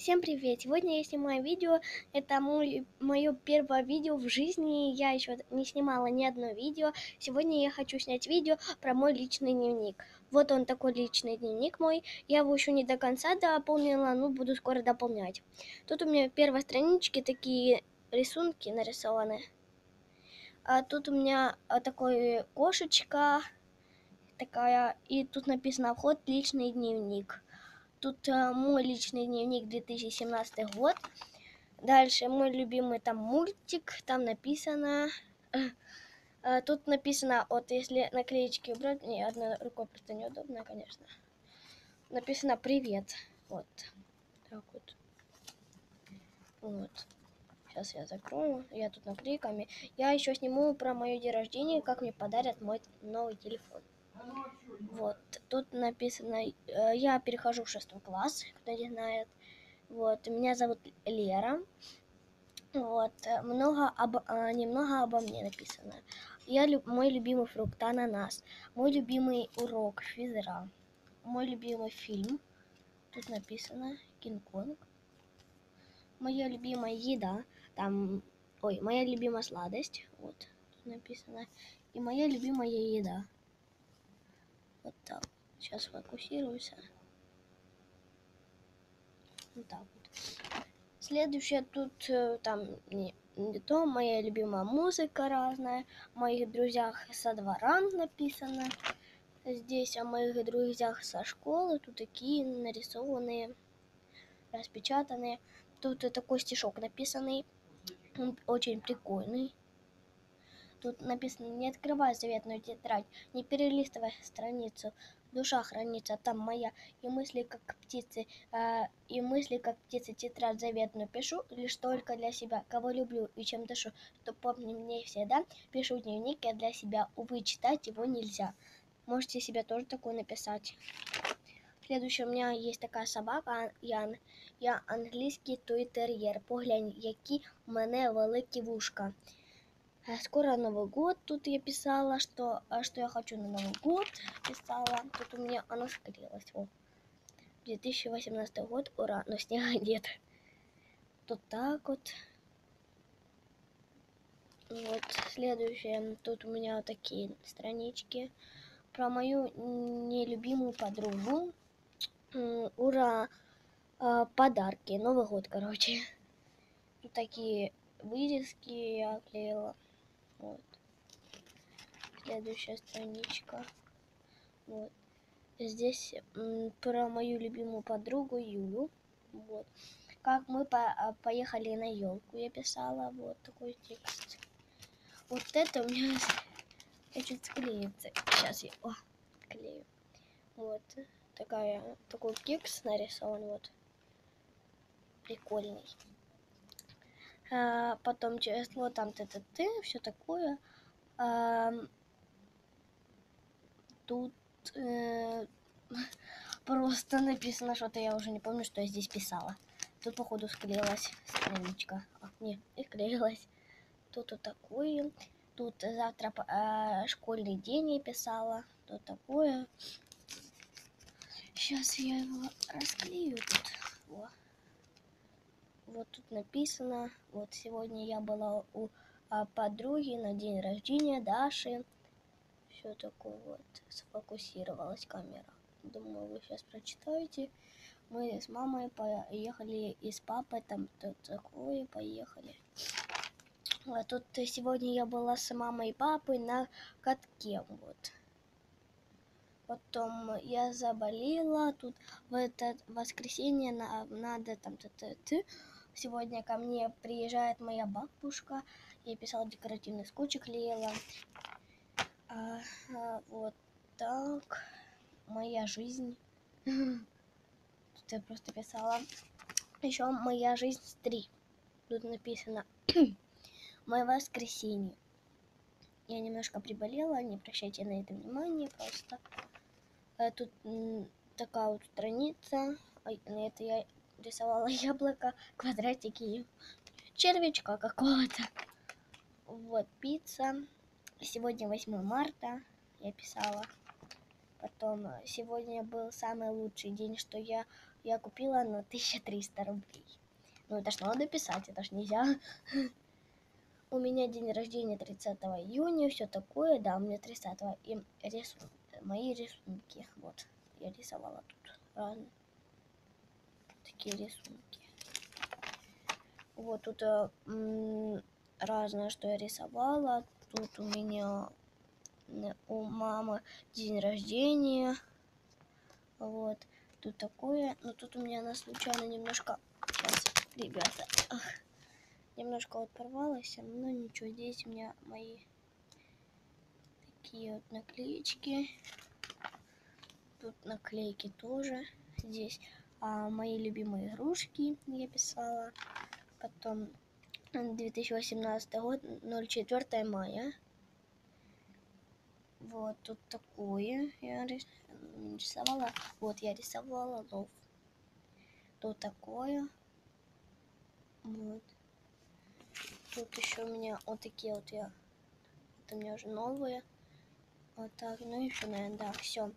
Всем привет! Сегодня я снимаю видео. Это мой, мое первое видео в жизни. Я еще не снимала ни одно видео. Сегодня я хочу снять видео про мой личный дневник. Вот он такой личный дневник мой. Я его еще не до конца дополнила, но буду скоро дополнять. Тут у меня первой страничке такие рисунки нарисованы. А тут у меня а, такой кошечка такая, и тут написано «Вход личный дневник». Тут э, мой личный дневник 2017 год. Дальше мой любимый там мультик, там написано... Э, тут написано, вот если наклеечки убрать, не, одной рукой просто неудобно, конечно. Написано «Привет». Вот. Так вот. Вот. Сейчас я закрою. Я тут наклейками. Я еще сниму про мое день рождения, как мне подарят мой новый телефон. Вот, тут написано, э, я перехожу в шестой класс, кто не знает. Вот, меня зовут Лера. Вот, э, много об, а, немного обо мне написано. Я мой любимый фрукт ананас, мой любимый урок физра, мой любимый фильм. Тут написано Кинг-Конг. Моя любимая еда, там, ой, моя любимая сладость, вот тут написано, и моя любимая еда. Вот так. Сейчас фокусируйся. Вот так вот. Следующее тут э, там не, не то, моя любимая музыка разная, о моих друзьях со двора написано. Здесь о моих друзьях со школы, тут такие нарисованные, распечатанные. Тут такой стишок написанный, он очень прикольный. Тут написано, не открывай заветную тетрадь, не перелистывай страницу. Душа хранится там моя, и мысли как птицы, э, и мысли как птицы тетрадь заветную пишу лишь только для себя, кого люблю и чем дышу, что помни мне всегда. Пишу дневник я для себя, увы, читать его нельзя. Можете себе тоже такое написать. Следующее у меня есть такая собака, я, я англійський той тер'єр. Поглянь, які в мене великі вушка. Э, скоро Новый год. Тут я писала, что, э, что я хочу на Новый год. Писала. Тут у меня оно склеилось. О. 2018 год. Ура. Но снега нет. Тут так вот. Вот. Следующее. Тут у меня вот такие странички. Про мою нелюбимую подругу. Ура. Э, подарки. Новый год, короче. Тут такие вырезки я клеила. Вот. Следующая страничка. Вот. Здесь про мою любимую подругу Юлю. Вот. Как мы по а, поехали на елку, я писала. Вот такой текст. Вот это у меня чуть склеится. Сейчас я о, клею. Вот. Такая, такой текст нарисован. Вот. Прикольный. А, потом число, там т-т-т, все такое. Тут э, просто написано что-то, я уже не помню, что я здесь писала. Тут, походу, склеилась страничка. А, не, и склеилась. Тут вот такое. Тут завтра э, школьный день я писала. Тут такое. Сейчас я его расклею тут. Вот тут написано, вот сегодня я была у а, подруги на день рождения Даши. Все такое вот, сфокусировалась камера. Думаю, вы сейчас прочитаете. Мы с мамой поехали и с папой, там тут такое, поехали. А тут сегодня я была с мамой и папой на катке, вот. Потом я заболела, тут в это воскресенье на, надо там т -т -т, Сегодня ко мне приезжает моя бабушка. Я писала декоративный скотч, клеила. А, а, вот так. Моя жизнь. Тут я просто писала. Еще моя жизнь с три. Тут написано мое воскресенье. Я немножко приболела, не обращайте на это внимание, просто. А тут такая вот страница. Это я рисовала яблоко, квадратики червячка какого-то. Вот пицца. Сегодня 8 марта я писала. Потом сегодня был самый лучший день, что я я купила на 1300 рублей. Ну, это ж надо писать, это ж нельзя. У меня день рождения 30 июня, все такое, да, у меня 30 и рисун... мои рисунки, вот, я рисовала тут разные такие рисунки. Вот тут э, разное, что я рисовала. Тут у меня у мамы день рождения. Вот. Тут такое. Но тут у меня она случайно немножко... Сейчас, ребята. Ах, немножко вот порвалась. Но ничего, здесь у меня мои такие вот наклеечки. Тут наклейки тоже. Здесь а, мои любимые игрушки я писала. Потом 2018 год, 04 мая. Вот тут такое я рисовала. Вот я рисовала лов. Тут такое. Вот. Тут еще у меня вот такие вот я. Это у меня уже новые. Вот так. Ну еще, наверное, да, все.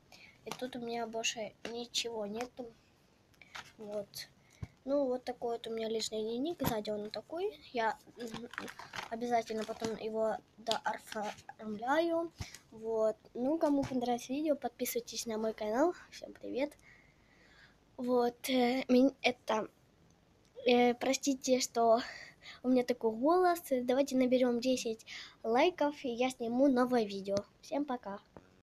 И тут у меня больше ничего нету. Вот. Ну, вот такой вот у меня личный дневник. Сзади он такой. Я обязательно потом его дооформляю. Вот. Ну, кому понравилось видео, подписывайтесь на мой канал. Всем привет. Вот. Э, это... Э, простите, что у меня такой голос. Давайте наберем 10 лайков, и я сниму новое видео. Всем пока.